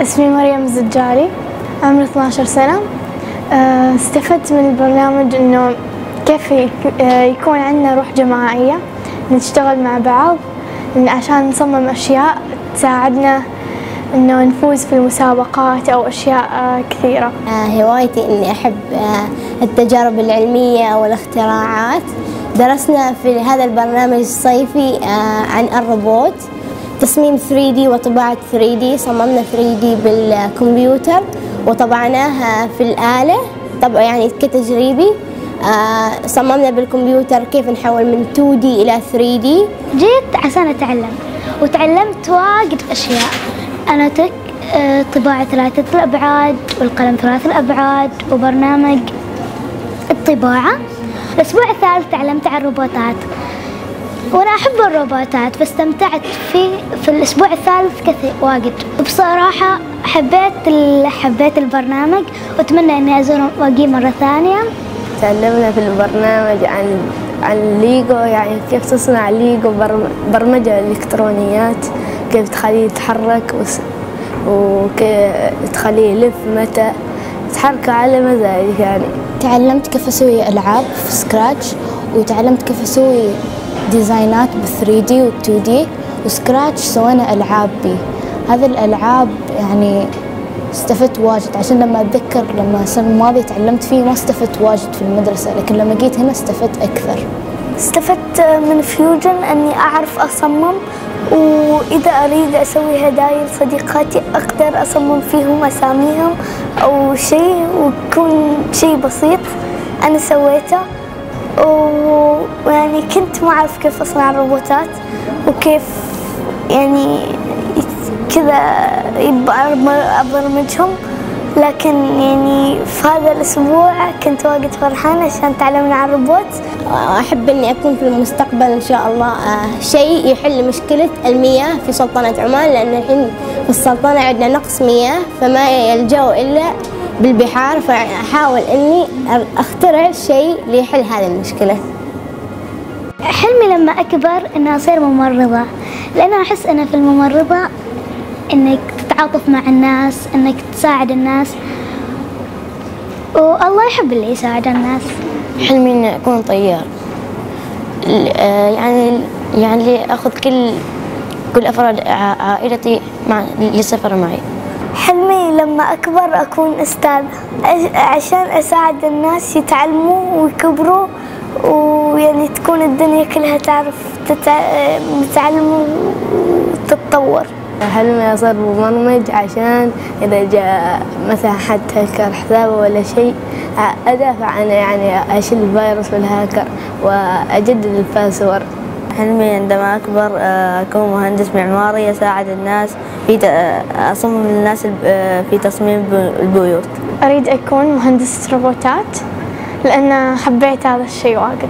اسمي مريم الزجاري عمري 12 سنة. آه، استفدت من البرنامج إنه كيف آه، يكون عندنا روح جماعية نشتغل مع بعض عشان نصمم أشياء تساعدنا إنه نفوز في المسابقات أو أشياء آه، كثيرة. هوايتي إني أحب التجارب العلمية والاختراعات. درسنا في هذا البرنامج الصيفي عن الروبوت. تصميم 3D وطباعة 3D صممنا 3D بالكمبيوتر وطبعناه في الآلة طبعا يعني كتجريبي آه، صممنا بالكمبيوتر كيف نحول من 2D إلى 3D جيت عشان أتعلم وتعلمت واجد أشياء. أنا تك آه، طباعة ثلاثة الأبعاد والقلم ثلاث الأبعاد وبرنامج الطباعة. الأسبوع الثالث تعلمت عن الروبوتات وأنا أحب الروبوتات فاستمتعت في في الأسبوع الثالث كثير واجد. بصراحة حبيت ال- حبيت البرنامج وأتمنى إني أزوره وأجيه مرة ثانية. تعلمنا في البرنامج عن عن ليجو يعني كيف تصنع ليجو برم- برمجة الإلكترونيات كيف تخليه يتحرك وس- وكيف تخليه يلف متى. تحركه على مزاجك يعني. تعلمت كيف أسوي ألعاب في Scratch وتعلمت كيف أسوي ديزاينات ب 3D و 2D و Scratch سوينا ألعاب بي. هذه الألعاب يعني استفدت واجد. عشان لما أتذكر لما السنة الماضية تعلمت فيه ما استفدت واجد في المدرسة لكن لما جيت هنا استفدت أكثر. استفدت من Fusion إني أعرف أصمم وإذا أريد أسوي هدايا لصديقاتي أقدر أصمم فيهم أساميهم أو شيء ويكون شيء بسيط أنا سويته. ويعني كنت ما أعرف كيف أصنع الروبوتات وكيف يعني كذا يبقى أبر- أبرمجهم. لكن يعني في هذا الأسبوع كنت واجد فرحانة عشان تعلمنا عن الروبوت. أحب إني أكون في المستقبل إن شاء الله آه، شيء يحل مشكلة المياه في سلطنة عمان لأن الحين في السلطنة عندنا نقص مياه فما يلجأوا إلا بالبحار فأحاول إني أخترع شيء ليحل هذه المشكلة. حلمي لما أكبر إني أصير ممرضة لأن أحس إن في الممرضة إنك تتعاطف مع الناس إنك تساعد الناس. والله يحب اللي يساعد الناس. حلمي إني أكون طيار. يعني يعني أخذ كل كل أفراد عائلتي مع للسفر معي. حلمي لما أكبر أكون أستاذ عش- عشان أساعد الناس يتعلموا ويكبروا ويعني تكون الدنيا كلها تعرف تتع- تتعلم وتتطور. حلمي أصير مبرمج عشان إذا جاء مثلا حد هكر حسابه ولا شيء أدافع عنه يعني أشيل الفيروس والهاكر وأجدد الباسورد حلمي عندما أكبر آه، أكون مهندس معماري أساعد الناس في آه، أصمم للناس الب- آه، في تصميم البيوت. أريد أكون مهندسة روبوتات لأن حبيت هذا الشيء واجد.